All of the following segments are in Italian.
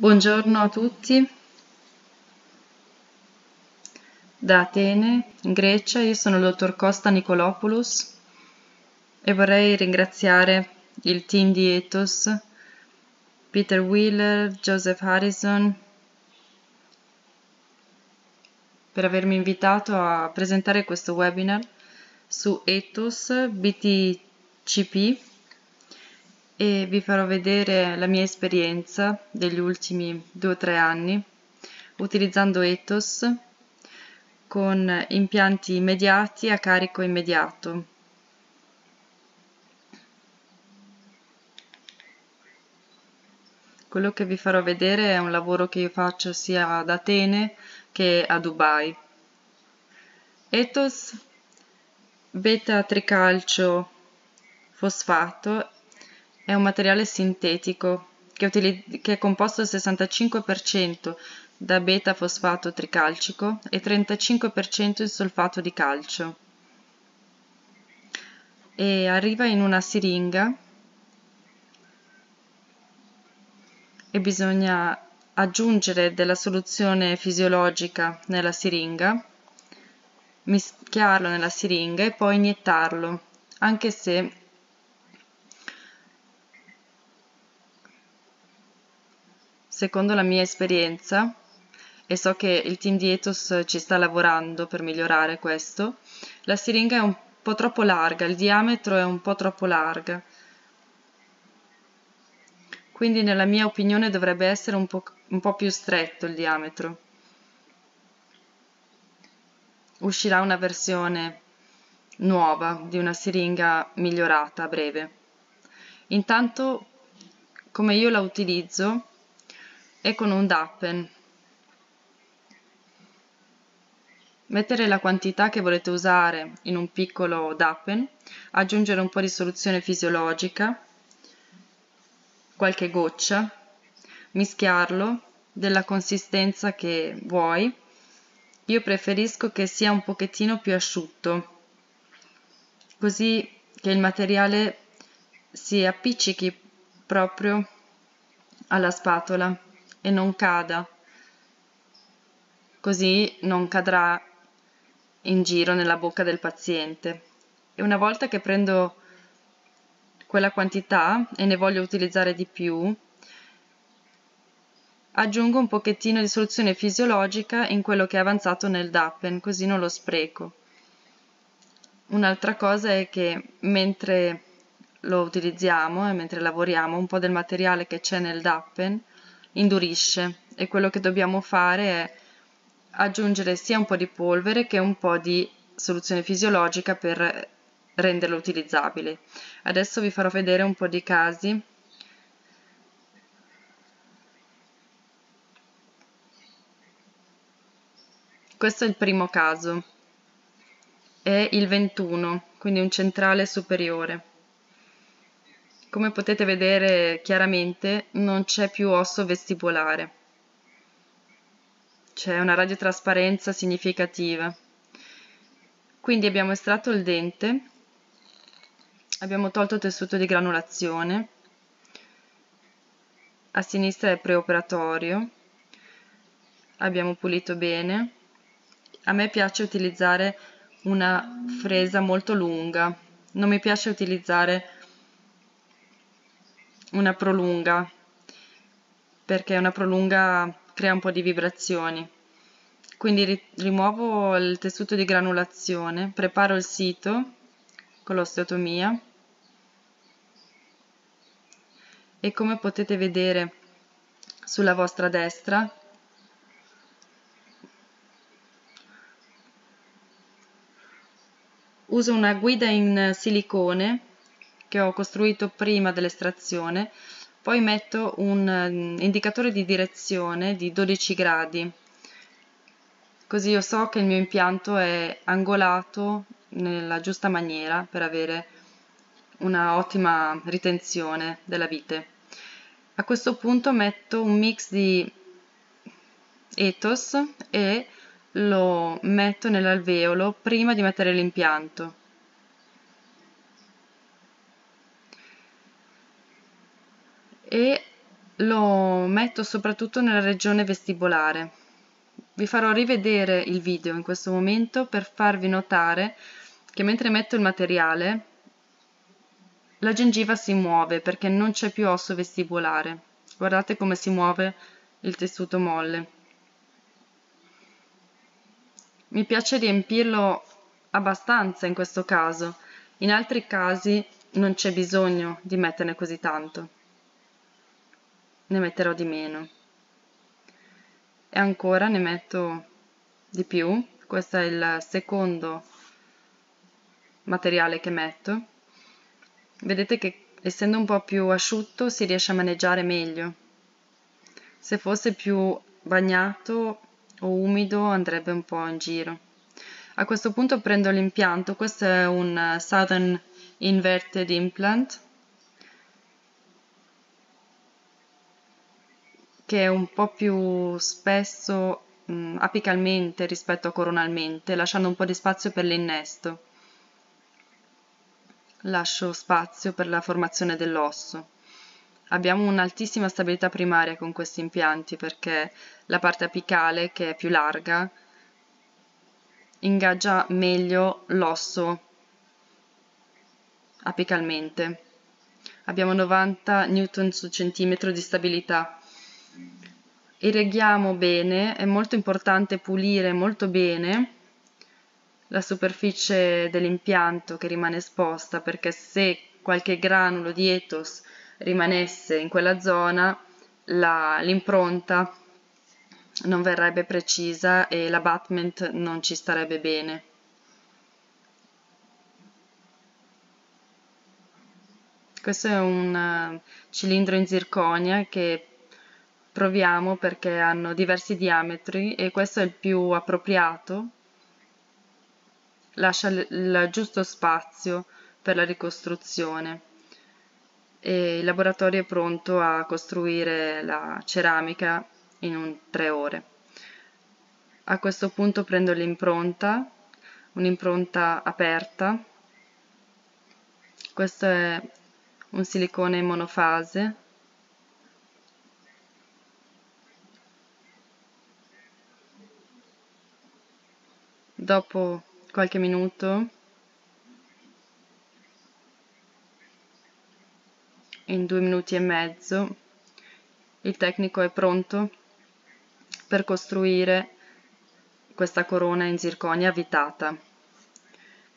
Buongiorno a tutti da Atene, in Grecia. Io sono il dottor Costa Nicolopoulos e vorrei ringraziare il team di Ethos, Peter Wheeler, Joseph Harrison, per avermi invitato a presentare questo webinar su Ethos BTCP e vi farò vedere la mia esperienza degli ultimi due o tre anni utilizzando Ethos con impianti immediati a carico immediato. Quello che vi farò vedere è un lavoro che io faccio sia ad Atene che a Dubai. Ethos beta tricalcio fosfato è un materiale sintetico che, che è composto al 65% da beta-fosfato tricalcico e 35% di solfato di calcio. E arriva in una siringa e bisogna aggiungere della soluzione fisiologica nella siringa, mischiarlo nella siringa e poi iniettarlo, anche se secondo la mia esperienza, e so che il team di Ethos ci sta lavorando per migliorare questo, la siringa è un po' troppo larga, il diametro è un po' troppo larga. Quindi nella mia opinione dovrebbe essere un po', un po più stretto il diametro. Uscirà una versione nuova di una siringa migliorata a breve. Intanto, come io la utilizzo, e con un dappen. Mettere la quantità che volete usare in un piccolo dappen, aggiungere un po' di soluzione fisiologica, qualche goccia, mischiarlo della consistenza che vuoi. Io preferisco che sia un pochettino più asciutto, così che il materiale si appiccichi proprio alla spatola e non cada, così non cadrà in giro nella bocca del paziente. E una volta che prendo quella quantità e ne voglio utilizzare di più, aggiungo un pochettino di soluzione fisiologica in quello che è avanzato nel DAPEN, così non lo spreco. Un'altra cosa è che mentre lo utilizziamo e mentre lavoriamo, un po' del materiale che c'è nel DAPEN indurisce e quello che dobbiamo fare è aggiungere sia un po' di polvere che un po' di soluzione fisiologica per renderlo utilizzabile. Adesso vi farò vedere un po' di casi Questo è il primo caso, è il 21, quindi un centrale superiore. Come potete vedere chiaramente non c'è più osso vestibolare. C'è una radiotrasparenza significativa. Quindi abbiamo estratto il dente, abbiamo tolto il tessuto di granulazione, a sinistra è preoperatorio, abbiamo pulito bene. A me piace utilizzare una fresa molto lunga, non mi piace utilizzare una prolunga perché una prolunga crea un po' di vibrazioni. Quindi ri rimuovo il tessuto di granulazione preparo il sito con l'osteotomia. E come potete vedere sulla vostra destra uso una guida in silicone che ho costruito prima dell'estrazione, poi metto un mm, indicatore di direzione di 12 gradi, così io so che il mio impianto è angolato nella giusta maniera per avere una ottima ritenzione della vite. A questo punto metto un mix di ethos e lo metto nell'alveolo prima di mettere l'impianto. E lo metto soprattutto nella regione vestibolare. Vi farò rivedere il video in questo momento per farvi notare che mentre metto il materiale la gengiva si muove perché non c'è più osso vestibolare. Guardate come si muove il tessuto molle. Mi piace riempirlo abbastanza in questo caso, in altri casi non c'è bisogno di metterne così tanto, ne metterò di meno. E ancora ne metto di più, questo è il secondo materiale che metto. Vedete che essendo un po' più asciutto si riesce a maneggiare meglio. Se fosse più bagnato o umido andrebbe un po' in giro. A questo punto prendo l'impianto, questo è un Southern Inverted Implant che è un po' più spesso mh, apicalmente rispetto a coronalmente, lasciando un po' di spazio per l'innesto. Lascio spazio per la formazione dell'osso. Abbiamo un'altissima stabilità primaria con questi impianti perché la parte apicale, che è più larga, ingaggia meglio l'osso apicalmente. Abbiamo 90 newton su centimetro di stabilità. Irrighiamo bene, è molto importante pulire molto bene la superficie dell'impianto che rimane esposta perché se qualche granulo di ethos rimanesse in quella zona l'impronta non verrebbe precisa e l'abattement non ci starebbe bene. Questo è un uh, cilindro in zirconia che proviamo perché hanno diversi diametri e questo è il più appropriato, lascia il giusto spazio per la ricostruzione. E il laboratorio è pronto a costruire la ceramica in tre ore. A questo punto prendo l'impronta, un'impronta aperta, questo è un silicone monofase dopo qualche minuto. In due minuti e mezzo il tecnico è pronto per costruire questa corona in zirconia avvitata.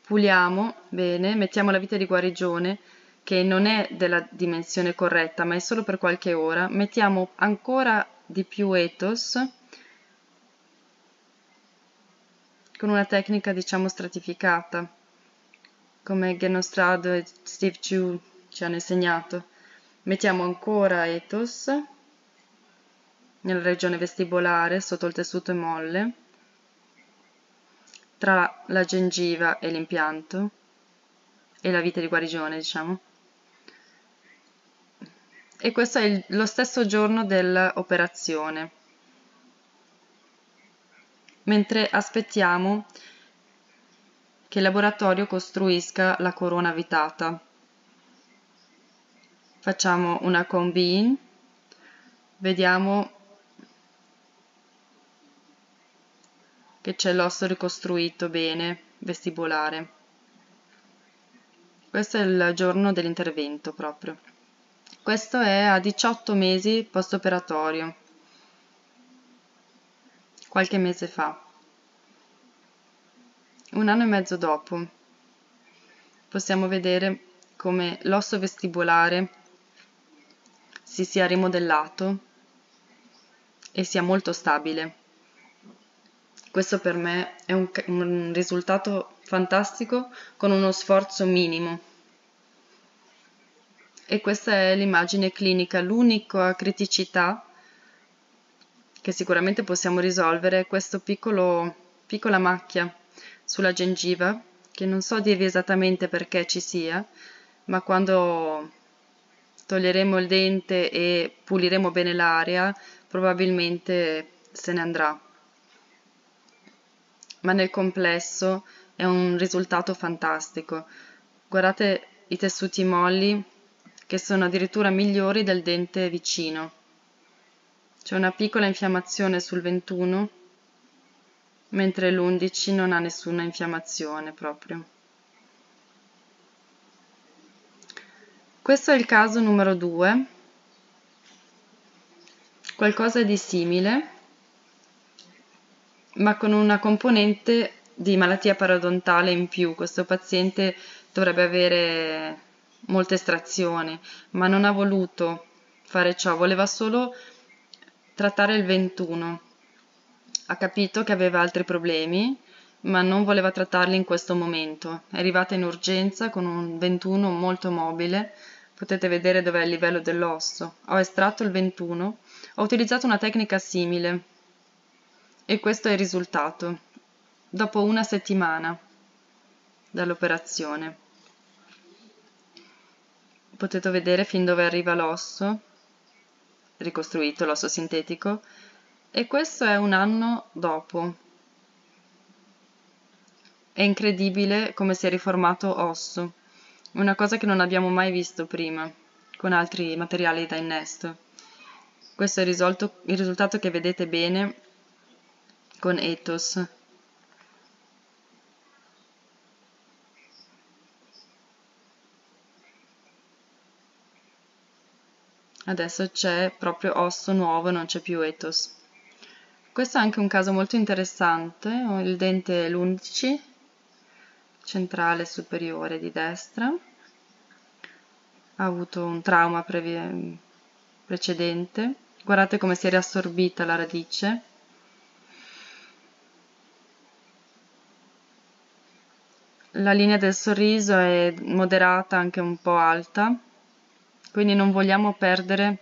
Puliamo bene mettiamo la vite di guarigione che non è della dimensione corretta ma è solo per qualche ora, mettiamo ancora di più ethos con una tecnica diciamo stratificata come Genostrado e Steve Chu ci hanno insegnato. Mettiamo ancora ethos nella regione vestibolare sotto il tessuto molle tra la gengiva e l'impianto e la vite di guarigione diciamo e questo è il, lo stesso giorno dell'operazione. Mentre aspettiamo che il laboratorio costruisca la corona vitata. Facciamo una combine, vediamo che c'è l'osso ricostruito bene, vestibolare. Questo è il giorno dell'intervento proprio. Questo è a 18 mesi post-operatorio, qualche mese fa. Un anno e mezzo dopo possiamo vedere come l'osso vestibolare si sia rimodellato e sia molto stabile. Questo per me è un, un risultato fantastico con uno sforzo minimo e questa è l'immagine clinica. L'unica criticità che sicuramente possiamo risolvere è questa piccola macchia sulla gengiva, che non so dirvi esattamente perché ci sia, ma quando toglieremo il dente e puliremo bene l'aria, probabilmente se ne andrà. Ma nel complesso è un risultato fantastico. Guardate i tessuti molli che sono addirittura migliori del dente vicino. C'è una piccola infiammazione sul 21 mentre l'11 non ha nessuna infiammazione proprio. Questo è il caso numero 2, qualcosa di simile, ma con una componente di malattia parodontale in più. Questo paziente dovrebbe avere molte estrazioni, ma non ha voluto fare ciò, voleva solo trattare il 21 ha capito che aveva altri problemi, ma non voleva trattarli in questo momento. È arrivata in urgenza con un 21 molto mobile, potete vedere dov'è il livello dell'osso. Ho estratto il 21, ho utilizzato una tecnica simile e questo è il risultato. Dopo una settimana dall'operazione. Potete vedere fin dove arriva l'osso, ricostruito l'osso sintetico, e questo è un anno dopo. È incredibile come si è riformato osso, una cosa che non abbiamo mai visto prima con altri materiali da innesto. Questo è il, risultato che vedete bene con Ethos. Adesso c'è proprio osso nuovo, non c'è più ethos. Questo è anche un caso molto interessante, ho il dente l'11, centrale superiore di destra, ha avuto un trauma precedente, guardate come si è riassorbita la radice, la linea del sorriso è moderata, anche un po' alta, quindi non vogliamo perdere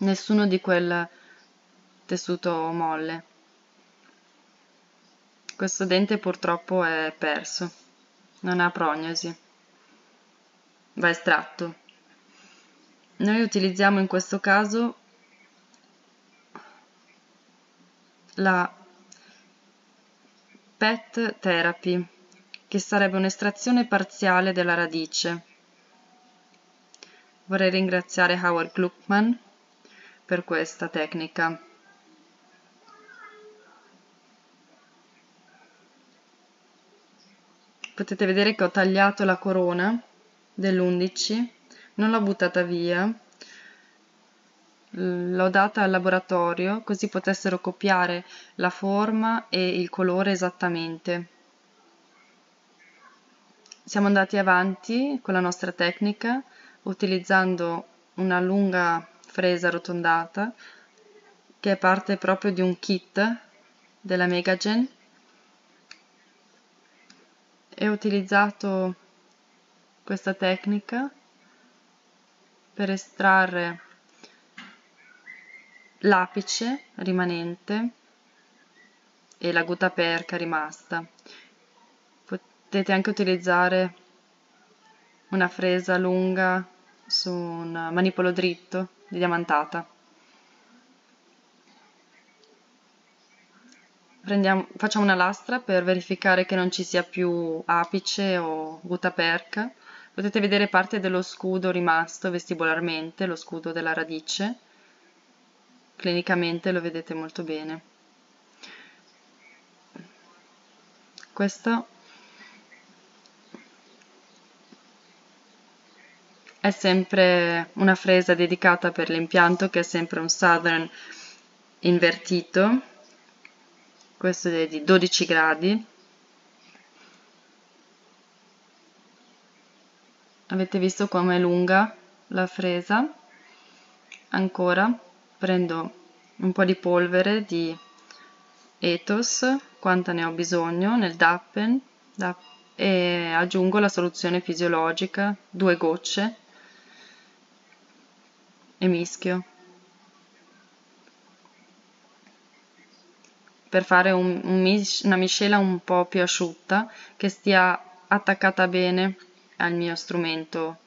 nessuno di quel tessuto molle. Questo dente purtroppo è perso, non ha prognosi, va estratto. Noi utilizziamo in questo caso la PET therapy, che sarebbe un'estrazione parziale della radice. Vorrei ringraziare Howard Gluckman per questa tecnica. potete vedere che ho tagliato la corona dell'11 non l'ho buttata via l'ho data al laboratorio così potessero copiare la forma e il colore esattamente siamo andati avanti con la nostra tecnica utilizzando una lunga fresa arrotondata che è parte proprio di un kit della Megagen e ho utilizzato questa tecnica per estrarre l'apice rimanente e la gutta perca rimasta. Potete anche utilizzare una fresa lunga su un manipolo dritto di diamantata. Prendiamo, facciamo una lastra per verificare che non ci sia più apice o gutaperca. Potete vedere parte dello scudo rimasto vestibolarmente, lo scudo della radice. Clinicamente lo vedete molto bene. Questo è sempre una fresa dedicata per l'impianto che è sempre un Southern invertito. Questo è di 12 gradi. Avete visto com'è lunga la fresa? Ancora prendo un po' di polvere di ethos quanta ne ho bisogno nel dappen e aggiungo la soluzione fisiologica due gocce e mischio. Per fare un, un una miscela un po' più asciutta che stia attaccata bene al mio strumento.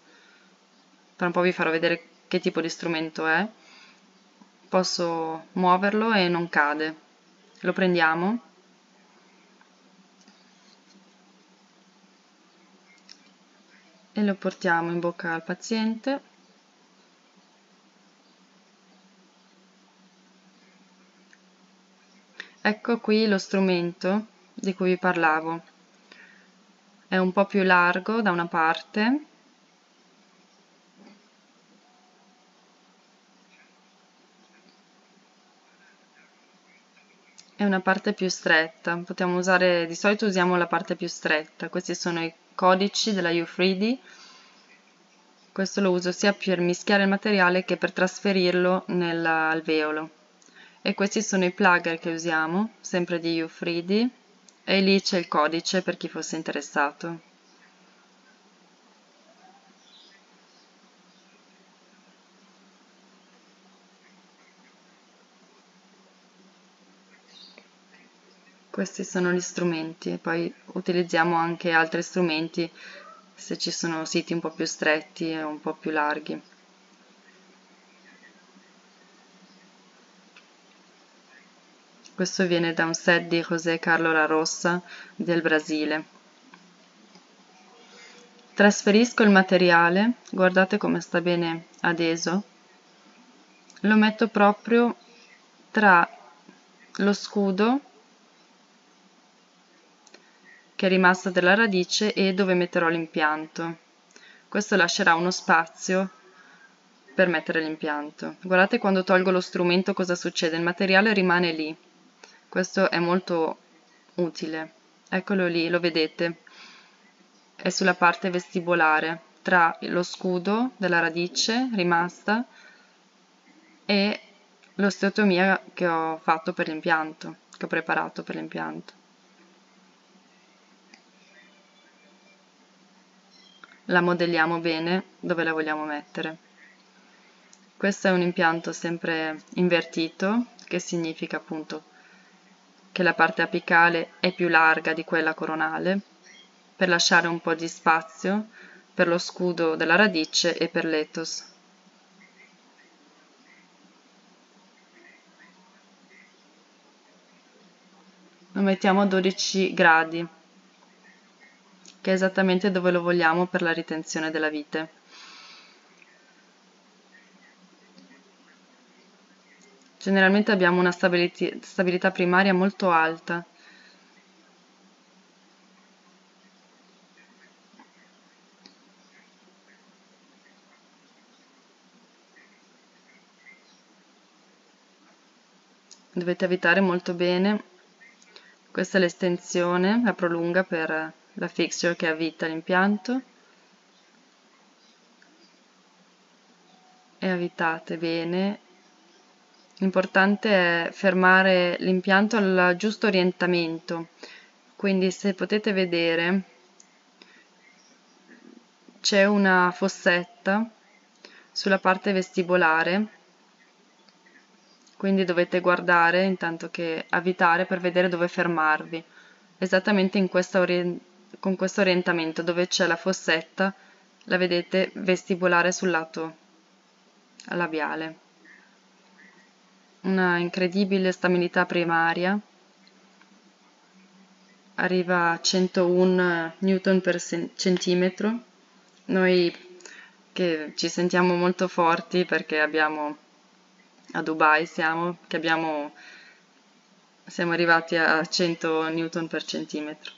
Tra un po' vi farò vedere che tipo di strumento è. Posso muoverlo e non cade. Lo prendiamo. E lo portiamo in bocca al paziente ecco qui lo strumento di cui vi parlavo. È un po' più largo da una parte. È una parte più stretta. Possiamo usare di solito usiamo la parte più stretta. Questi sono i codici della U3D questo lo uso sia per mischiare il materiale che per trasferirlo nell'alveolo e questi sono i plugger che usiamo sempre di U3D e lì c'è il codice per chi fosse interessato. Questi sono gli strumenti poi utilizziamo anche altri strumenti se ci sono siti un po' più stretti e un po' più larghi questo viene da un set di José Carlo La Rossa del Brasile trasferisco il materiale guardate come sta bene adeso lo metto proprio tra lo scudo che è rimasta della radice e dove metterò l'impianto. Questo lascerà uno spazio per mettere l'impianto. Guardate quando tolgo lo strumento cosa succede, il materiale rimane lì. Questo è molto utile. Eccolo lì, lo vedete. È sulla parte vestibolare, tra lo scudo della radice rimasta e l'osteotomia che ho fatto per l'impianto, che ho preparato per l'impianto. la modelliamo bene dove la vogliamo mettere. Questo è un impianto sempre invertito, che significa appunto che la parte apicale è più larga di quella coronale, per lasciare un po' di spazio per lo scudo della radice e per l'ethos. Lo mettiamo a 12 gradi che è esattamente dove lo vogliamo per la ritenzione della vite. Generalmente abbiamo una stabilità primaria molto alta. Dovete avvitare molto bene. Questa è l'estensione, la prolunga per la fixture che avvita l'impianto e avvitate bene l'importante è fermare l'impianto al giusto orientamento. Quindi se potete vedere c'è una fossetta sulla parte vestibolare. Quindi dovete guardare intanto che avvitare per vedere dove fermarvi. Esattamente in questa con questo orientamento dove c'è la fossetta la vedete vestibolare sul lato labiale una incredibile stabilità primaria. Arriva a 101 newton per centimetro. Noi che ci sentiamo molto forti perché abbiamo a Dubai siamo che abbiamo siamo arrivati a 100 newton per centimetro.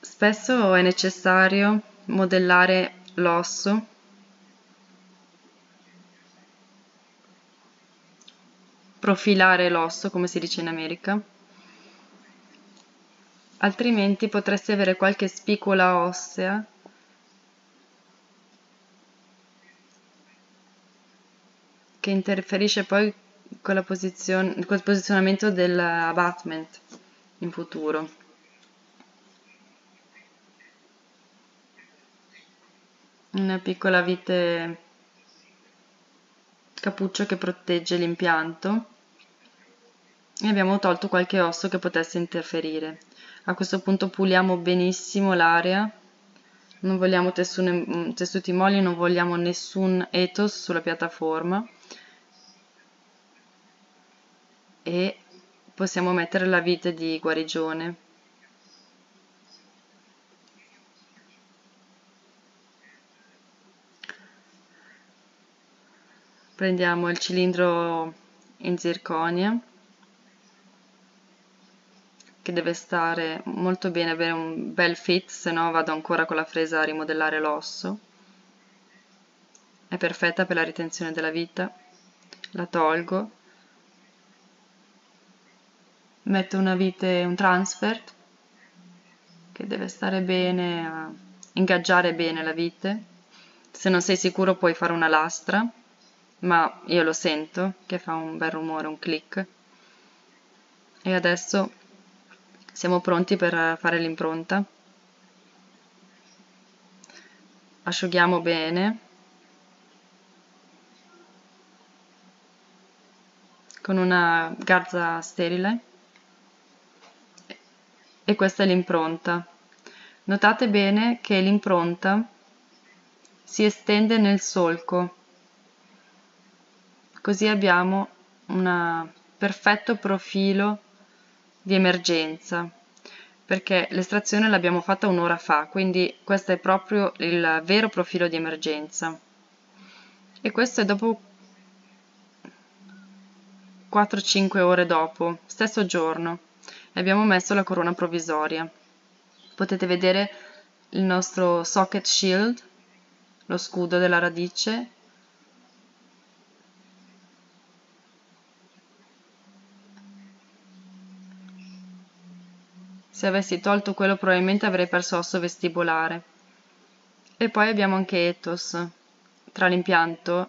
Spesso è necessario modellare l'osso profilare l'osso come si dice in America. Altrimenti potresti avere qualche spicola ossea. Che interferisce poi con, la posizione, con il posizionamento dell'abutment in futuro. Una piccola vite cappuccio che protegge l'impianto e abbiamo tolto qualche osso che potesse interferire. A questo punto puliamo benissimo l'area. Non vogliamo tessune, tessuti molli non vogliamo nessun ethos sulla piattaforma. E possiamo mettere la vite di guarigione prendiamo il cilindro in zirconia che deve stare molto bene, avere un bel fit, se no vado ancora con la fresa a rimodellare l'osso. È perfetta per la ritenzione della vita. La tolgo. Metto una vite, un transfert che deve stare bene, a ingaggiare bene la vite. Se non sei sicuro puoi fare una lastra, ma io lo sento che fa un bel rumore, un click. E adesso siamo pronti per fare l'impronta. Asciughiamo bene. con una garza sterile e questa è l'impronta. Notate bene che l'impronta si estende nel solco, così abbiamo un perfetto profilo di emergenza perché l'estrazione l'abbiamo fatta un'ora fa, quindi questo è proprio il vero profilo di emergenza. E questo è dopo 4-5 ore dopo, stesso giorno, e abbiamo messo la corona provvisoria. Potete vedere il nostro socket shield, lo scudo della radice, Se avessi tolto quello probabilmente avrei perso osso vestibolare. E poi abbiamo anche ethos, tra l'impianto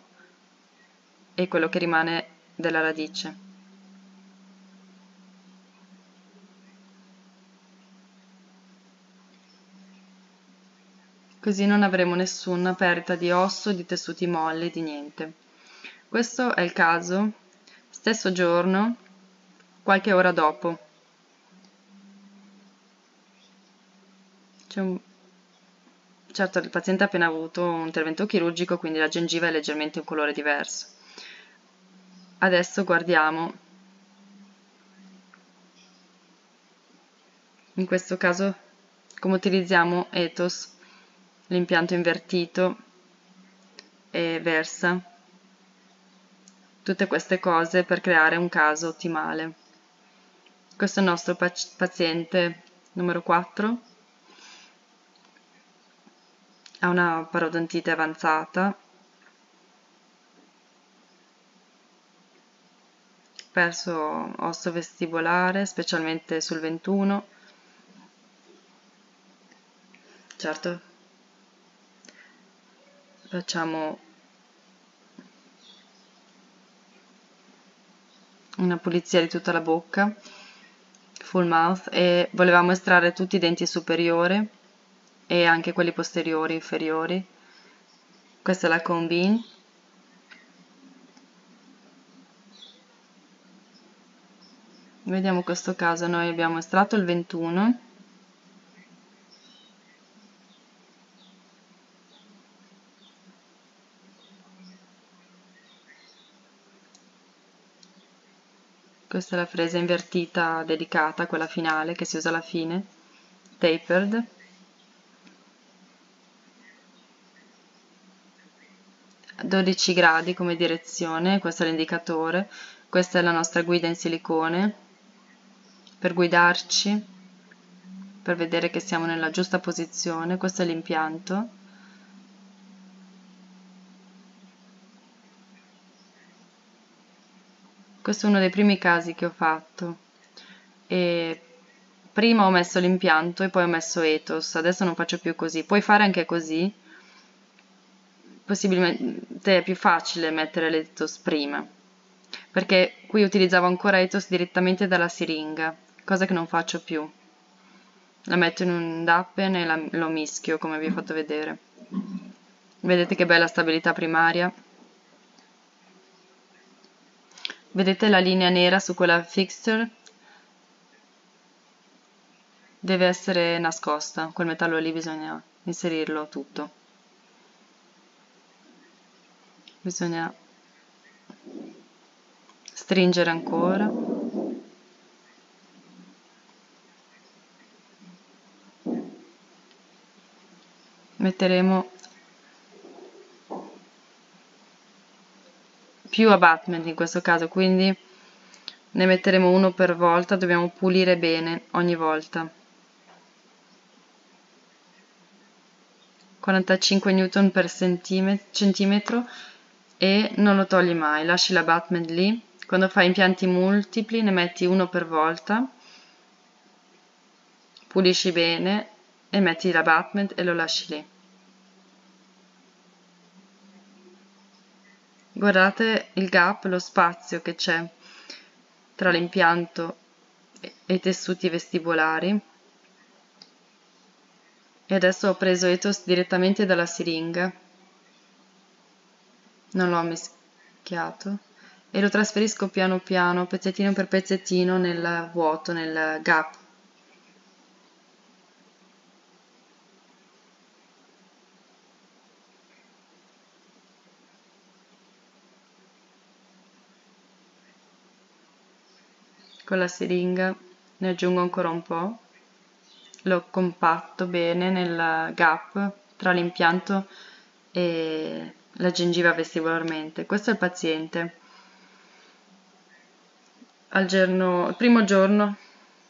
e quello che rimane della radice. Così non avremo nessuna perdita di osso, di tessuti molli, di niente. Questo è il caso, stesso giorno, qualche ora dopo. Un... Certo, il paziente ha appena avuto un intervento chirurgico, quindi la gengiva è leggermente un colore diverso. Adesso guardiamo, in questo caso, come utilizziamo ethos, l'impianto invertito e versa, tutte queste cose per creare un caso ottimale. Questo è il nostro paziente numero 4 ha una parodontite avanzata, perso osso vestibolare, specialmente sul 21. Certo, facciamo una pulizia di tutta la bocca, full mouth, e volevamo estrarre tutti i denti superiori e anche quelli posteriori inferiori. Questa è la combine vediamo questo caso. Noi abbiamo estratto il 21 questa è la fresa invertita delicata, quella finale che si usa alla fine, tapered 12 gradi come direzione, questo è l'indicatore, questa è la nostra guida in silicone per guidarci, per vedere che siamo nella giusta posizione, questo è l'impianto. Questo è uno dei primi casi che ho fatto. E prima ho messo l'impianto e poi ho messo ethos, adesso non faccio più così. Puoi fare anche così, possibilmente è più facile mettere l'ethos prima perché qui utilizzavo ancora ethos direttamente dalla siringa cosa che non faccio più. La metto in un dappen e la, lo mischio come vi ho fatto vedere. Vedete che bella stabilità primaria? Vedete la linea nera su quella fixture? Deve essere nascosta quel metallo lì bisogna inserirlo tutto bisogna stringere ancora. Metteremo più abbatment in questo caso quindi ne metteremo uno per volta dobbiamo pulire bene ogni volta. 45 newton per centimetro e non lo togli mai lasci l'abbatment lì. Quando fai impianti multipli ne metti uno per volta pulisci bene e metti l'abbatment e lo lasci lì. Guardate il gap, lo spazio che c'è tra l'impianto e i tessuti vestibolari. E adesso ho preso ethos direttamente dalla siringa non l'ho mischiato e lo trasferisco piano piano pezzettino per pezzettino nel vuoto, nel gap. Con la siringa ne aggiungo ancora un po' lo compatto bene nel gap tra l'impianto e la gengiva vestibolarmente. Questo è il paziente. Al giorno, primo giorno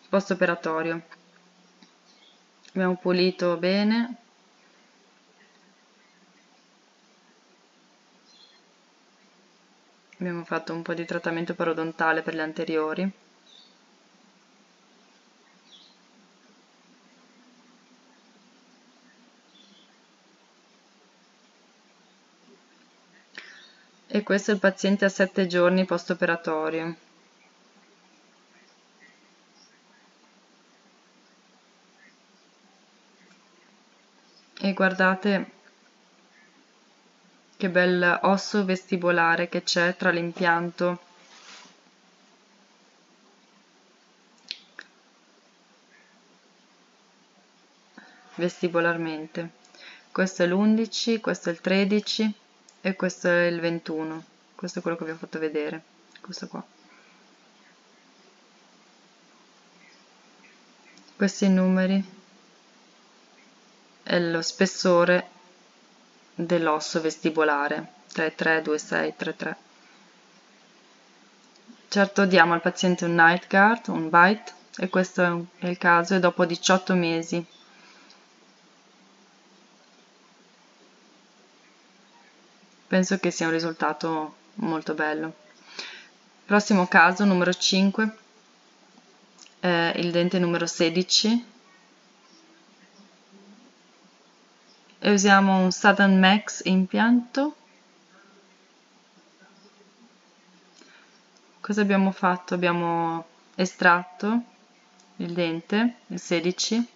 post operatorio abbiamo pulito bene. Abbiamo fatto un po' di trattamento parodontale per gli anteriori questo è il paziente a 7 giorni post-operatorio. E guardate che bel osso vestibolare che c'è tra l'impianto vestibolarmente. Questo è l'11, questo è il 13 e questo è il 21 questo è quello che vi ho fatto vedere. Questo qua. Questi numeri è lo spessore dell'osso vestibolare. 33 26 33 certo diamo al paziente un night guard un bite e questo è il caso e dopo 18 mesi penso che sia un risultato molto bello. Prossimo caso numero 5 è il dente numero 16 e usiamo un Southern Max impianto. Cosa abbiamo fatto? abbiamo estratto il dente, il 16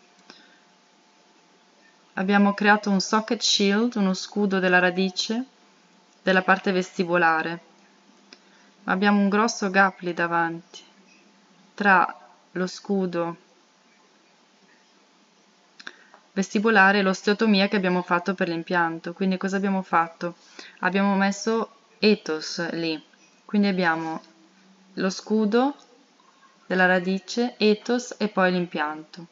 abbiamo creato un socket shield, uno scudo della radice della parte vestibolare. Abbiamo un grosso gap lì davanti tra lo scudo vestibolare e l'osteotomia che abbiamo fatto per l'impianto. Quindi cosa abbiamo fatto? Abbiamo messo ethos lì. Quindi abbiamo lo scudo della radice, ethos e poi l'impianto.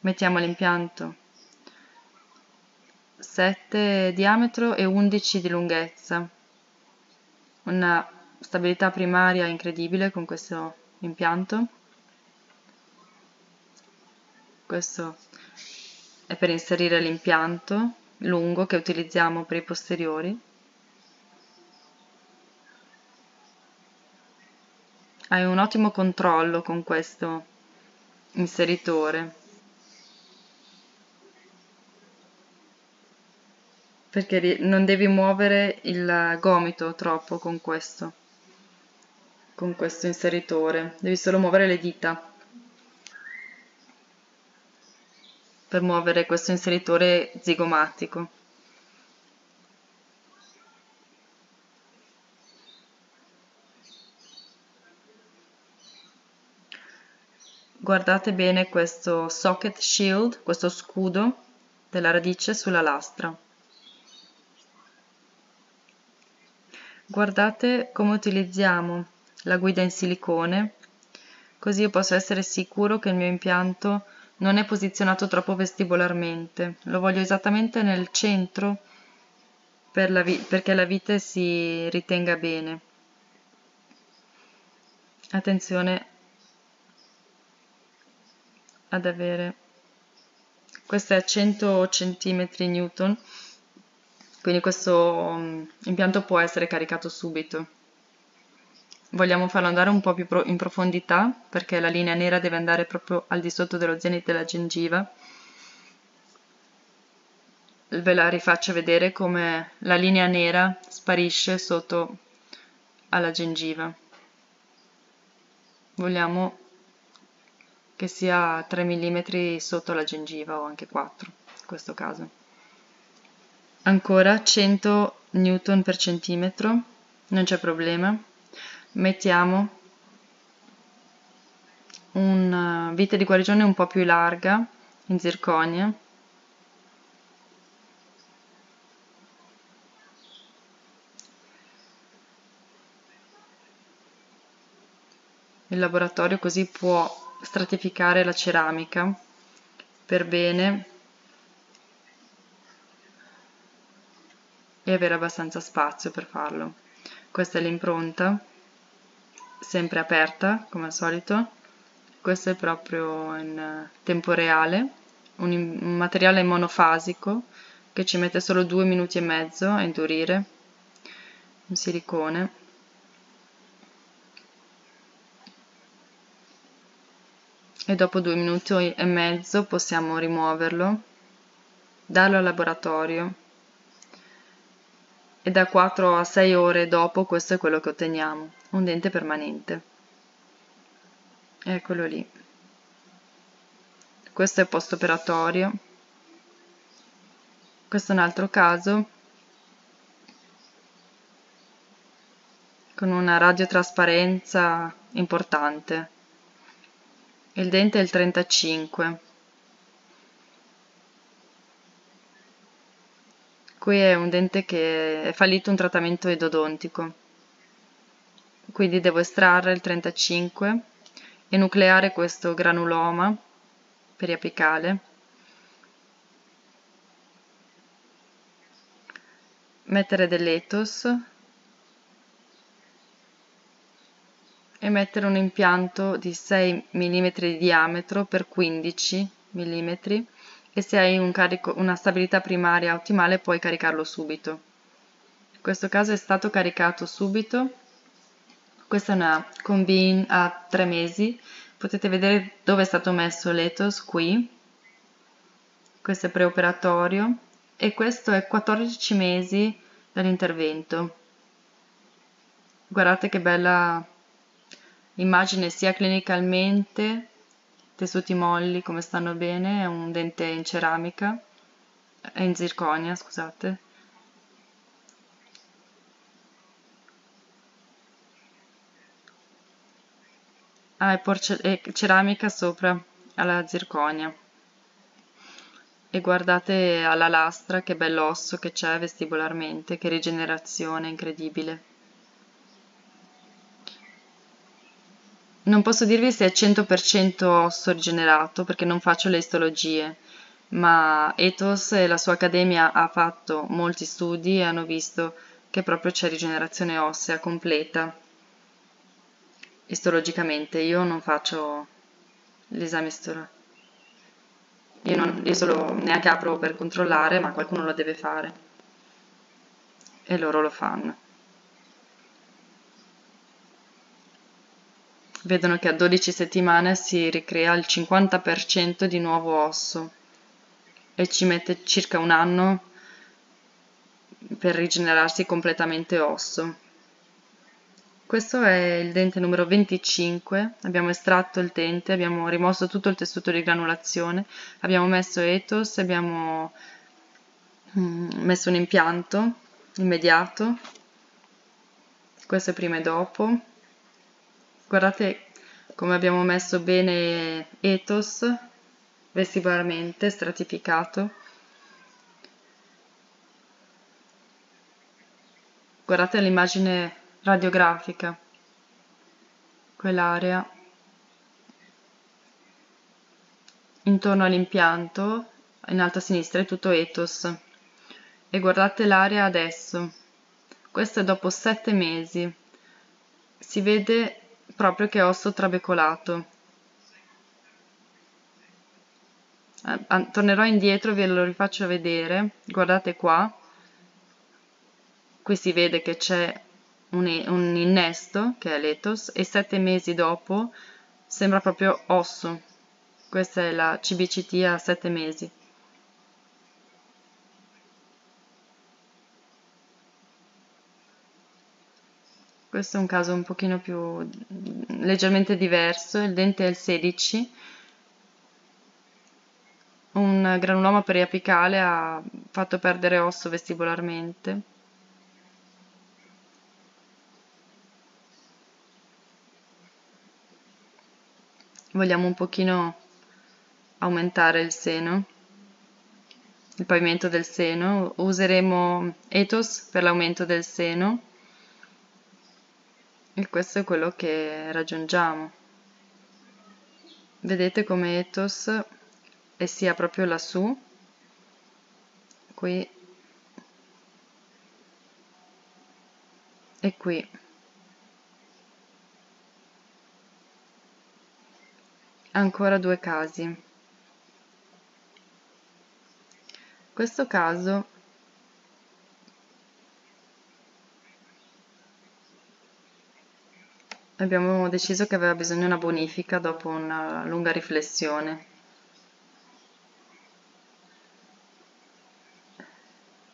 Mettiamo l'impianto 7 di diametro e 11 di lunghezza. Una stabilità primaria incredibile con questo impianto. Questo è per inserire l'impianto lungo che utilizziamo per i posteriori. Hai un ottimo controllo con questo inseritore perché non devi muovere il gomito troppo con questo. Con questo inseritore. Devi solo muovere le dita. Per muovere questo inseritore zigomatico. Guardate bene questo socket shield questo scudo della radice sulla lastra guardate come utilizziamo la guida in silicone così io posso essere sicuro che il mio impianto non è posizionato troppo vestibolarmente. Lo voglio esattamente nel centro per la perché la vite si ritenga bene. Attenzione ad avere questo è a 100 cm newton quindi questo um, impianto può essere caricato subito. Vogliamo farlo andare un po' più in profondità perché la linea nera deve andare proprio al di sotto dello zenit della gengiva. Ve la rifaccio vedere come la linea nera sparisce sotto alla gengiva. Vogliamo che sia 3 mm sotto la gengiva o anche 4 in questo caso ancora 100 newton per centimetro non c'è problema. Mettiamo una vite di guarigione un po' più larga in zirconia. Il laboratorio così può stratificare la ceramica per bene e avere abbastanza spazio per farlo. Questa è l'impronta, sempre aperta come al solito. Questo è proprio in tempo reale, un, un materiale monofasico che ci mette solo due minuti e mezzo a indurire, un silicone. e dopo due minuti e mezzo possiamo rimuoverlo, darlo al laboratorio e da 4 a 6 ore dopo questo è quello che otteniamo, un dente permanente. Eccolo lì. Questo è post operatorio. Questo è un altro caso con una radiotrasparenza importante il dente è il 35 qui è un dente che è fallito un trattamento endodontico quindi devo estrarre il 35 e nucleare questo granuloma periapicale. Mettere dell'ethos e mettere un impianto di 6 mm di diametro per 15 mm e se hai un carico, una stabilità primaria ottimale puoi caricarlo subito. In questo caso è stato caricato subito, questa è una combine a 3 mesi, potete vedere dove è stato messo l'ethos qui, questo è preoperatorio e questo è 14 mesi dall'intervento. Guardate che bella immagine sia clinicalmente, tessuti molli come stanno bene, un dente in ceramica, in zirconia, scusate. Ah, è, è ceramica sopra alla zirconia. E guardate alla lastra che bell'osso che c'è vestibolarmente, che rigenerazione incredibile. Non posso dirvi se è 100% osso rigenerato perché non faccio le istologie, ma Ethos e la sua accademia ha fatto molti studi e hanno visto che proprio c'è rigenerazione ossea completa istologicamente. Io non faccio l'esame istologico. Io, non, io solo neanche apro per controllare, ma qualcuno lo deve fare. E loro lo fanno. Vedono che a 12 settimane si ricrea il 50% di nuovo osso e ci mette circa un anno per rigenerarsi completamente osso. Questo è il dente numero 25, abbiamo estratto il dente, abbiamo rimosso tutto il tessuto di granulazione, abbiamo messo ethos, abbiamo mm, messo un impianto immediato, questo è prima e dopo, guardate come abbiamo messo bene ethos vestibolarmente stratificato. Guardate l'immagine radiografica quell'area. Intorno all'impianto in alto a sinistra è tutto ethos. E guardate l'area adesso. Questo è dopo sette mesi. Si vede proprio che osso trabecolato. Eh, tornerò indietro, ve lo rifaccio vedere, guardate qua, qui si vede che c'è un, un innesto, che è l'ethos, e sette mesi dopo sembra proprio osso. Questa è la CBCT a sette mesi. Questo è un caso un pochino più leggermente diverso, il dente è il 16, un granuloma periapicale ha fatto perdere osso vestibolarmente. Vogliamo un pochino aumentare il seno, il pavimento del seno, useremo ethos per l'aumento del seno e questo è quello che raggiungiamo. Vedete come ethos e sia proprio lassù, qui e qui. Ancora due casi. Questo caso abbiamo deciso che aveva bisogno di una bonifica dopo una lunga riflessione.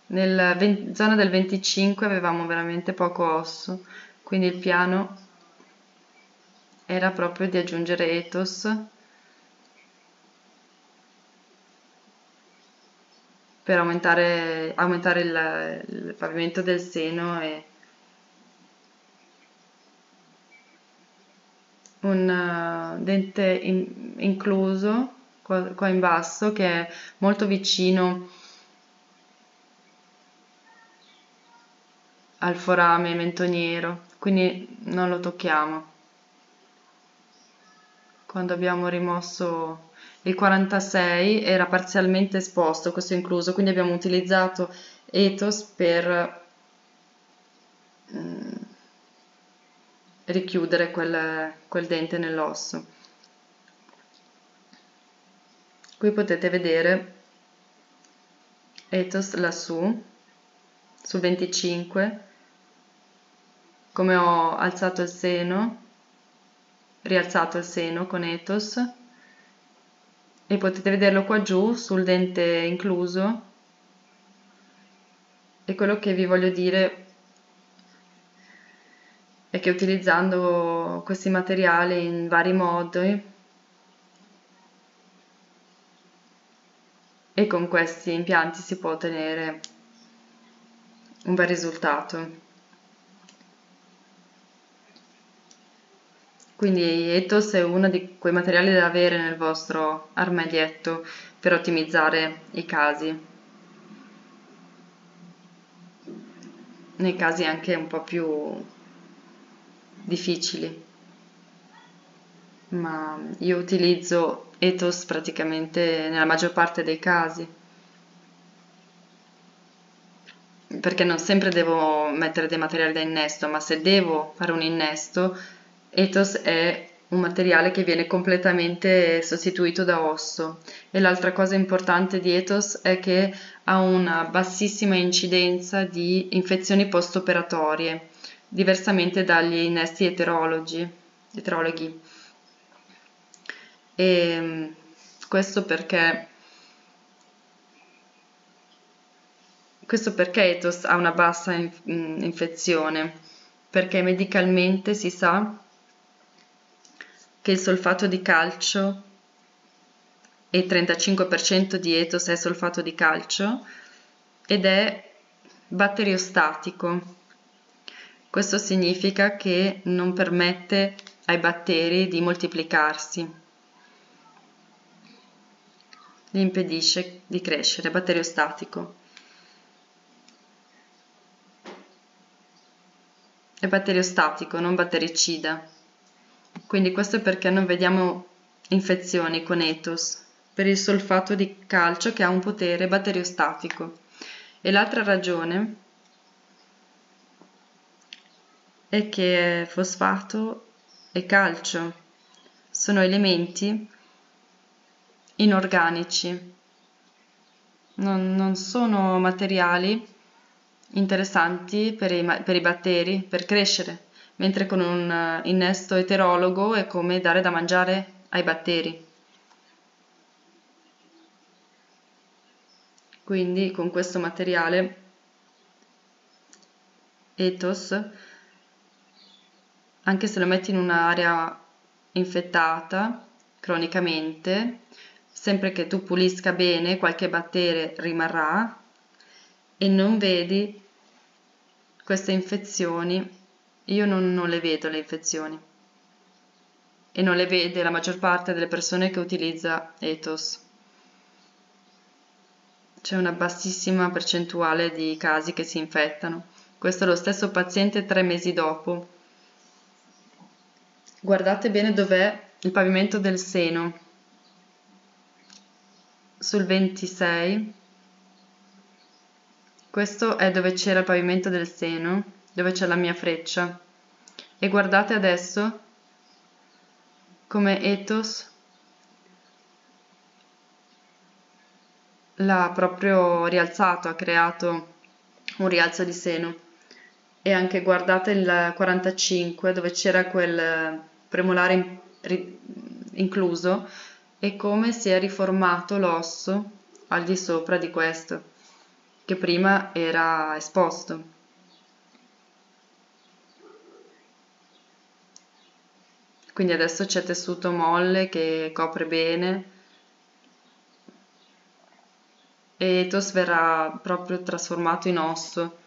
Nella zona del 25 avevamo veramente poco osso, quindi il piano era proprio di aggiungere ethos per aumentare, aumentare il, il pavimento del seno e un uh, dente in, incluso qua, qua in basso che è molto vicino al forame mentoniero, quindi non lo tocchiamo. Quando abbiamo rimosso il 46 era parzialmente esposto, questo incluso, quindi abbiamo utilizzato ethos per richiudere quel, quel dente nell'osso. Qui potete vedere ethos lassù, sul 25, come ho alzato il seno, rialzato il seno con ethos e potete vederlo qua giù sul dente incluso e quello che vi voglio dire è che utilizzando questi materiali in vari modi e con questi impianti si può ottenere un bel risultato. Quindi ethos è uno di quei materiali da avere nel vostro armadietto per ottimizzare i casi. Nei casi anche un po' più difficili. Ma io utilizzo ethos praticamente nella maggior parte dei casi. Perché non sempre devo mettere dei materiali da innesto, ma se devo fare un innesto ethos è un materiale che viene completamente sostituito da osso e l'altra cosa importante di ethos è che ha una bassissima incidenza di infezioni post-operatorie, diversamente dagli innesti eterologhi. E questo perché questo perché ethos ha una bassa infezione, perché medicalmente si sa che il solfato di calcio e 35% di ethos è solfato di calcio ed è batteriostatico. Questo significa che non permette ai batteri di moltiplicarsi, li impedisce di crescere, batteriostatico. È batteriostatico, non battericida. Quindi questo è perché non vediamo infezioni con ethos, per il solfato di calcio che ha un potere batteriostatico. E l'altra ragione è che fosfato e calcio sono elementi inorganici, non, non sono materiali interessanti per i, per i batteri per crescere, mentre con un innesto eterologo è come dare da mangiare ai batteri. Quindi con questo materiale ethos, anche se lo metti in un'area infettata cronicamente, sempre che tu pulisca bene, qualche batterio rimarrà e non vedi queste infezioni. Io non, non le vedo le infezioni e non le vede la maggior parte delle persone che utilizza ethos. C'è una bassissima percentuale di casi che si infettano. Questo è lo stesso paziente tre mesi dopo. Guardate bene dov'è il pavimento del seno. Sul 26. Questo è dove c'era il pavimento del seno, dove c'è la mia freccia. E guardate adesso come ethos l'ha proprio rialzato, ha creato un rialzo di seno. E anche guardate il 45 dove c'era quel premolare incluso e come si è riformato l'osso al di sopra di questo, che prima era esposto. Quindi adesso c'è tessuto molle che copre bene e ethos verrà proprio trasformato in osso,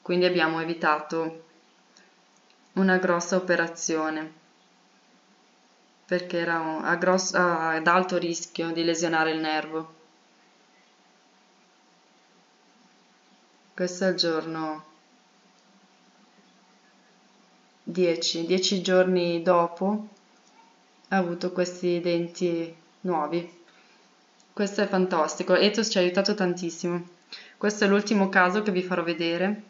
quindi abbiamo evitato una grossa operazione perché era a grosso, ad alto rischio di lesionare il nervo. Questo è il giorno 10, 10 giorni dopo ha avuto questi denti nuovi. Questo è fantastico, Ethos ci ha aiutato tantissimo. Questo è l'ultimo caso che vi farò vedere.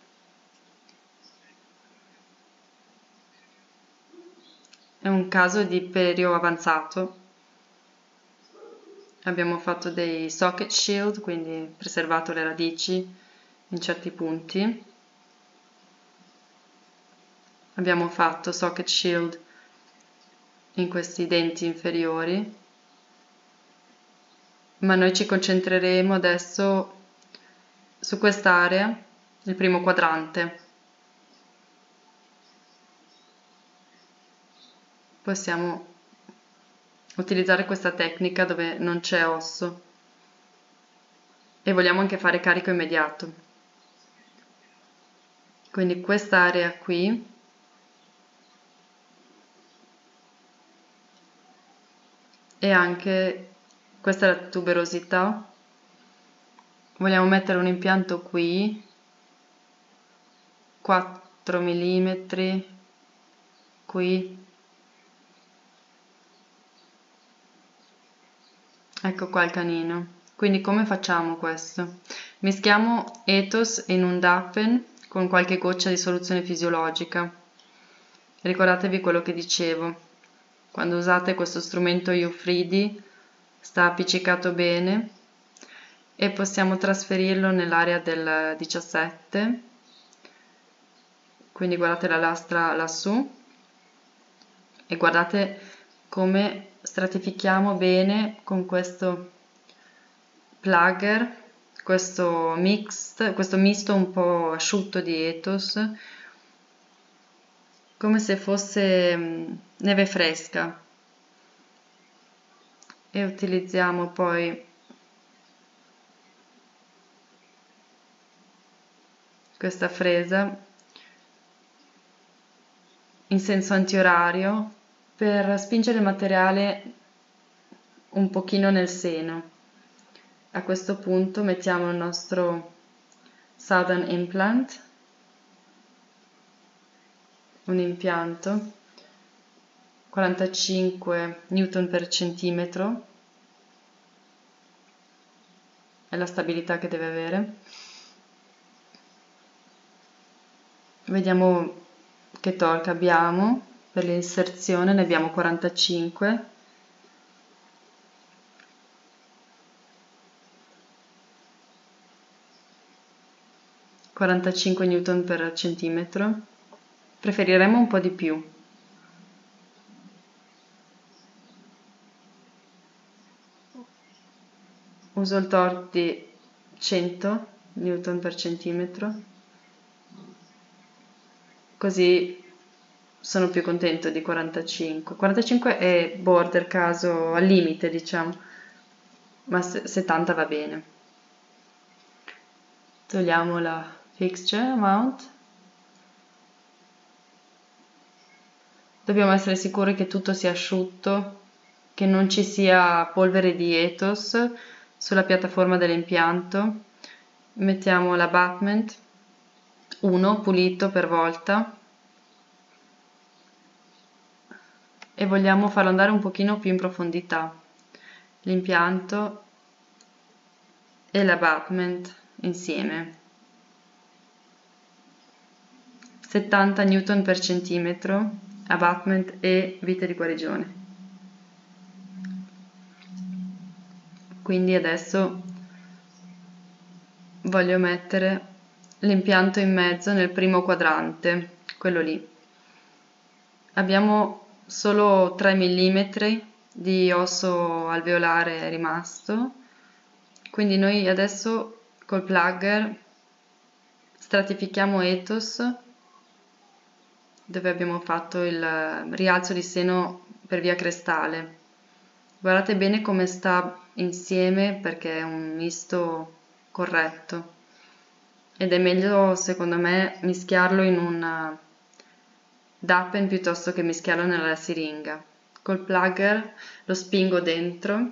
Un caso di perio avanzato. Abbiamo fatto dei socket shield, quindi preservato le radici in certi punti. Abbiamo fatto socket shield in questi denti inferiori ma noi ci concentreremo adesso su quest'area, il primo quadrante. Possiamo utilizzare questa tecnica dove non c'è osso e vogliamo anche fare carico immediato. Quindi quest'area qui e anche questa è la tuberosità vogliamo mettere un impianto qui 4 mm qui ecco qua il canino. Quindi come facciamo questo? Mischiamo ethos in un dappen con qualche goccia di soluzione fisiologica. Ricordatevi quello che dicevo. Quando usate questo strumento Ufridi sta appiccicato bene e possiamo trasferirlo nell'area del 17 quindi guardate la lastra lassù e guardate come stratifichiamo bene con questo plugger questo mixed, questo misto un po' asciutto di ethos come se fosse mm, neve fresca. E utilizziamo poi questa fresa in senso antiorario per spingere il materiale un pochino nel seno. A questo punto mettiamo il nostro Southern Implant, un impianto 45 newton per centimetro è la stabilità che deve avere vediamo che torque abbiamo per l'inserzione ne abbiamo 45 45 newton per centimetro. Preferiremmo un po' di più. Uso il torque di 100 newton per centimetro. Così sono più contento di 45 45 è border caso al limite diciamo. Ma 70 va bene. Togliamo la fixture amount. Dobbiamo essere sicuri che tutto sia asciutto che non ci sia polvere di ethos sulla piattaforma dell'impianto. Mettiamo l'abutment. 1 pulito per volta e vogliamo farlo andare un pochino più in profondità. L'impianto e l'abutment insieme. 70 newton per centimetro abutment e vite di guarigione. Quindi adesso voglio mettere l'impianto in mezzo nel primo quadrante quello lì. Abbiamo solo 3 mm di osso alveolare rimasto. Quindi noi adesso col plugger stratifichiamo ethos dove abbiamo fatto il rialzo di seno per via crestale. Guardate bene come sta insieme perché è un misto corretto. Ed è meglio secondo me mischiarlo in un dappen piuttosto che mischiarlo nella siringa. Col plugger lo spingo dentro.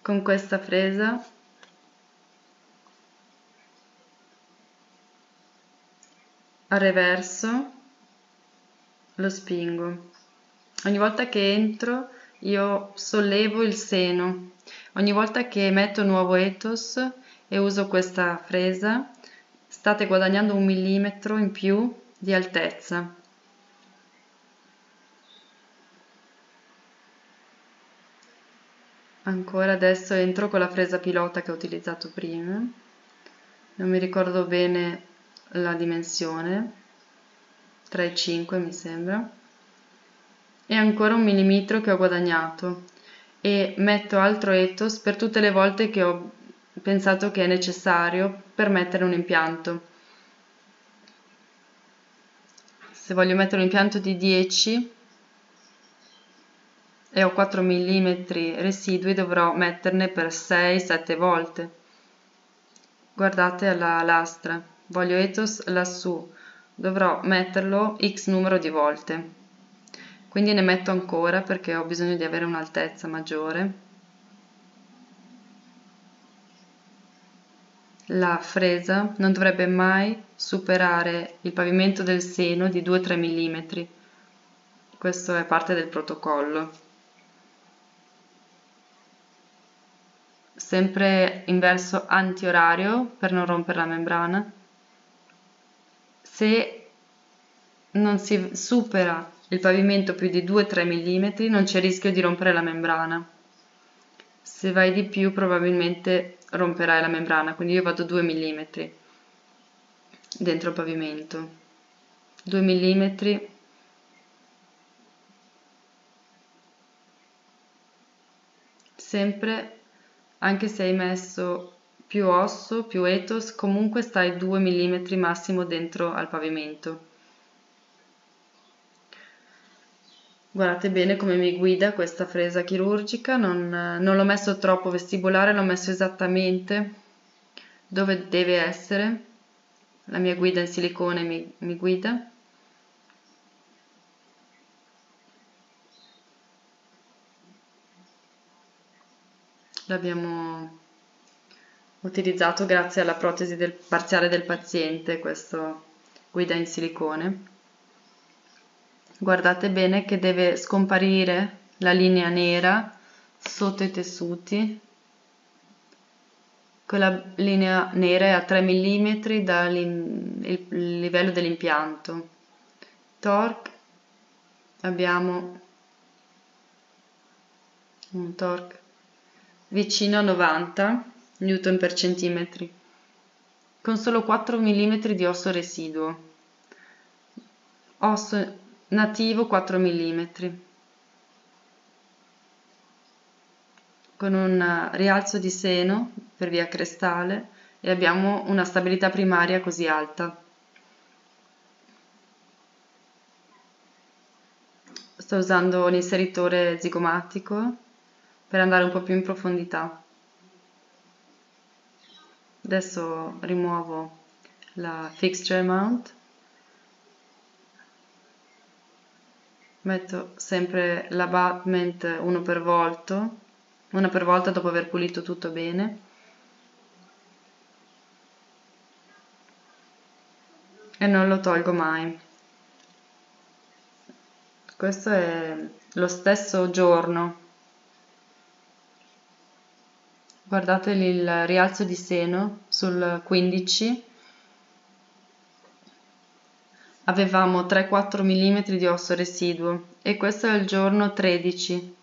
Con questa fresa a reverso lo spingo. Ogni volta che entro io sollevo il seno. Ogni volta che metto nuovo ethos e uso questa fresa state guadagnando un millimetro in più di altezza. Ancora adesso entro con la fresa pilota che ho utilizzato prima. Non mi ricordo bene la dimensione. 3,5 mi sembra. E ancora un millimetro che ho guadagnato. E metto altro ethos per tutte le volte che ho pensato che è necessario per mettere un impianto. Se voglio mettere un impianto di 10 e ho 4 mm residui dovrò metterne per 6-7 volte. Guardate alla lastra. Voglio ethos lassù. Dovrò metterlo x numero di volte. Quindi ne metto ancora perché ho bisogno di avere un'altezza maggiore la fresa non dovrebbe mai superare il pavimento del seno di 2-3 mm questo è parte del protocollo. Sempre in verso antiorario per non rompere la membrana. Se non si supera il pavimento più di 2-3 mm non c'è rischio di rompere la membrana se vai di più probabilmente romperai la membrana quindi io vado 2 mm dentro il pavimento. 2 mm sempre anche se hai messo più osso, più ethos, comunque stai 2 mm massimo dentro al pavimento Guardate bene come mi guida questa fresa chirurgica, non, non l'ho messo troppo vestibolare, l'ho messo esattamente dove deve essere. La mia guida in silicone mi, mi guida. L'abbiamo utilizzato grazie alla protesi del parziale del paziente, questo guida in silicone guardate bene che deve scomparire la linea nera sotto i tessuti. Quella linea nera è a 3 mm dal livello dell'impianto. Torque. Abbiamo un torque vicino a 90 newton per centimetri con solo 4 mm di osso residuo. Osso nativo 4 mm con un rialzo di seno per via crestale e abbiamo una stabilità primaria così alta. Sto usando l'inseritore zigomatico per andare un po' più in profondità. Adesso rimuovo la fixture mount, metto sempre l'abutment 1 per volto una per volta dopo aver pulito tutto bene. E non lo tolgo mai. Questo è lo stesso giorno. Guardate il rialzo di seno sul 15 avevamo 3-4 mm di osso residuo e questo è il giorno 13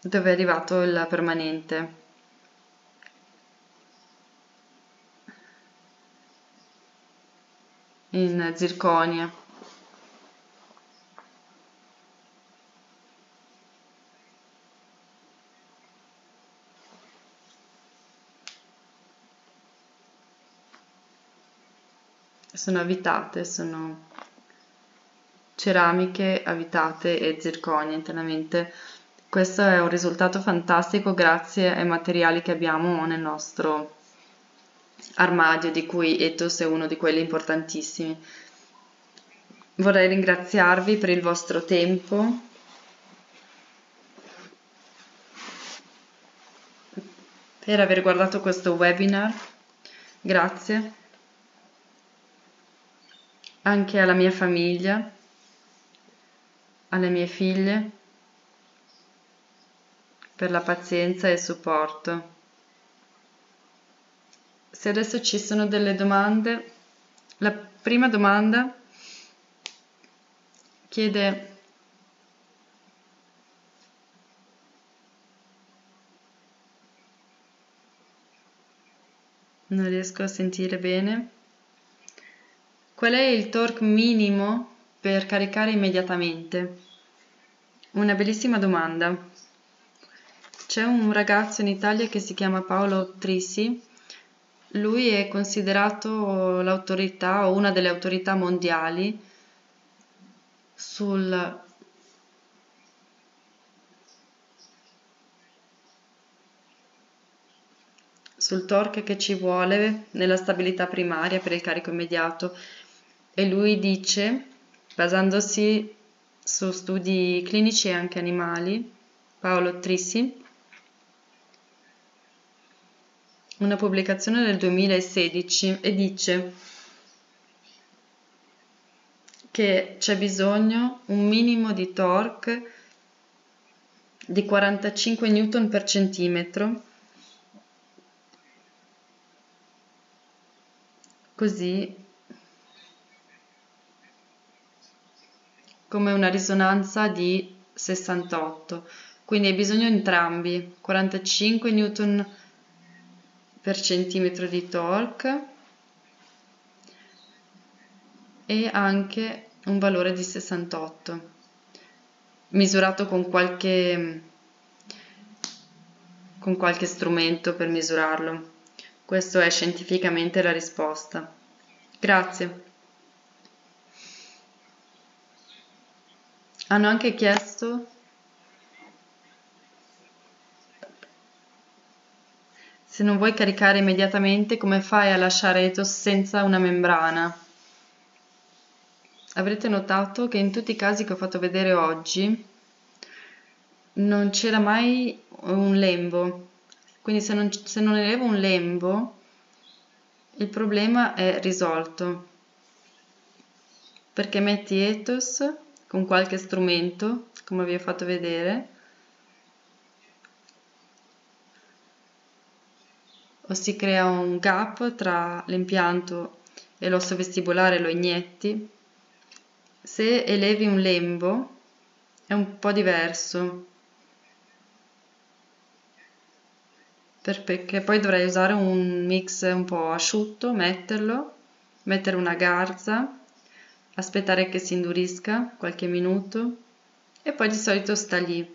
dove è arrivato il permanente. In zirconia sono avitate, sono ceramiche avitate e zirconia internamente. Questo è un risultato fantastico grazie ai materiali che abbiamo nel nostro armadio, di cui Ethos è uno di quelli importantissimi. Vorrei ringraziarvi per il vostro tempo, per aver guardato questo webinar, grazie, anche alla mia famiglia, alle mie figlie, per la pazienza e il supporto. Se adesso ci sono delle domande, la prima domanda chiede non riesco a sentire bene. Qual è il torque minimo per caricare immediatamente? Una bellissima domanda. C'è un ragazzo in Italia che si chiama Paolo Trisi, lui è considerato l'autorità o una delle autorità mondiali sul sul torque che ci vuole nella stabilità primaria per il carico immediato e lui dice, basandosi su studi clinici e anche animali, Paolo Trissi, una pubblicazione del 2016 e dice che c'è bisogno un minimo di torque di 45 newton per centimetro. Così come una risonanza di 68 quindi hai bisogno entrambi 45 newton per centimetro di torque e anche un valore di 68 misurato con qualche con qualche strumento per misurarlo. Questo è scientificamente la risposta. Grazie hanno anche chiesto? Se non vuoi caricare immediatamente, come fai a lasciare Ethos senza una membrana? Avrete notato che in tutti i casi che ho fatto vedere oggi non c'era mai un lembo, quindi se non, se non elevo un lembo il problema è risolto. Perché metti ethos con qualche strumento come vi ho fatto vedere. O si crea un gap tra l'impianto e l'osso vestibolare lo inietti. Se elevi un lembo è un po' diverso. Perché poi dovrei usare un mix un po' asciutto, metterlo, mettere una garza, aspettare che si indurisca qualche minuto e poi di solito sta lì.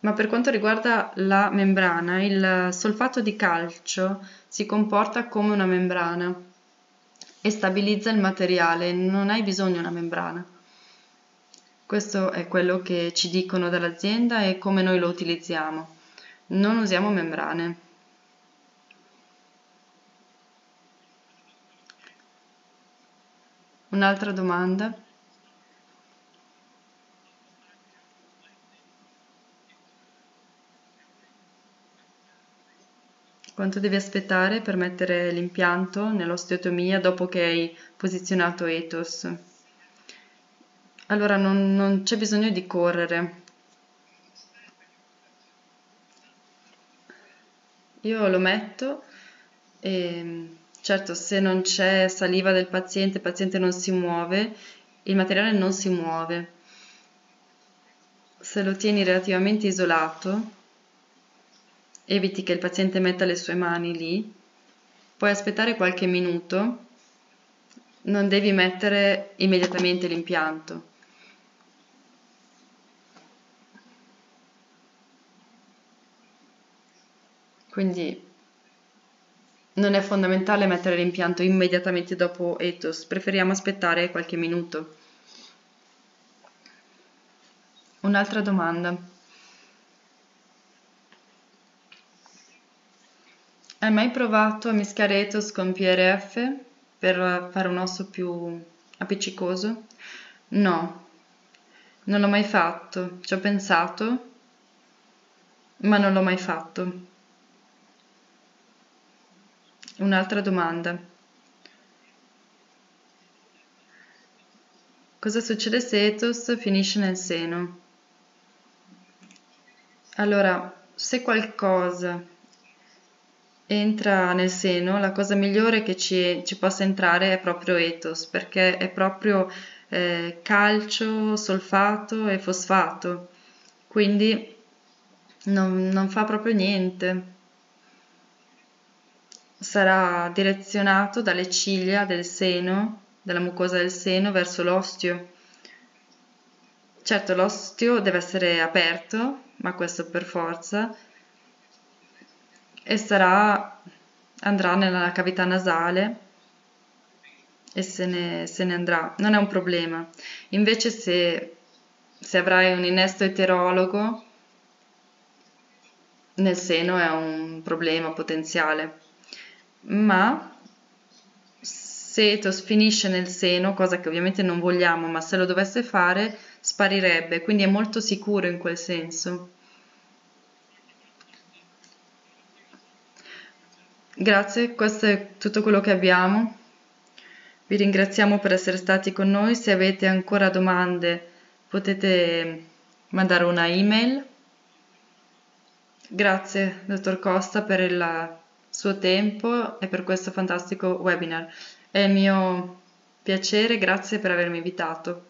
Ma per quanto riguarda la membrana, il solfato di calcio si comporta come una membrana e stabilizza il materiale, non hai bisogno di una membrana. Questo è quello che ci dicono dall'azienda e come noi lo utilizziamo. Non usiamo membrane. Un'altra domanda? Quanto devi aspettare per mettere l'impianto nell'osteotomia dopo che hai posizionato ethos? Allora non, non c'è bisogno di correre, Io lo metto e certo se non c'è saliva del paziente, il paziente non si muove, il materiale non si muove. Se lo tieni relativamente isolato, eviti che il paziente metta le sue mani lì, puoi aspettare qualche minuto, non devi mettere immediatamente l'impianto. quindi non è fondamentale mettere l'impianto immediatamente dopo ethos, preferiamo aspettare qualche minuto. Un'altra domanda. Hai mai provato a mischiare ethos con PRF per fare un osso più appiccicoso? No, non l'ho mai fatto, ci ho pensato, ma non l'ho mai fatto. Un'altra domanda. Cosa succede se ethos finisce nel seno? Allora, se qualcosa entra nel seno, la cosa migliore che ci, ci possa entrare è proprio ethos, perché è proprio eh, calcio, solfato e fosfato, quindi non, non fa proprio niente sarà direzionato dalle ciglia del seno, dalla mucosa del seno verso l'osteo. Certo l'osteo deve essere aperto, ma questo per forza, e sarà, andrà nella cavità nasale e se ne, se ne andrà, non è un problema. Invece se, se avrai un innesto eterologo, nel seno è un problema potenziale ma se Ethos finisce nel seno, cosa che ovviamente non vogliamo, ma se lo dovesse fare sparirebbe, quindi è molto sicuro in quel senso. Grazie, questo è tutto quello che abbiamo. Vi ringraziamo per essere stati con noi, se avete ancora domande potete mandare una email. Grazie, dottor Costa, per il suo tempo e per questo fantastico webinar. È mio piacere, grazie per avermi invitato.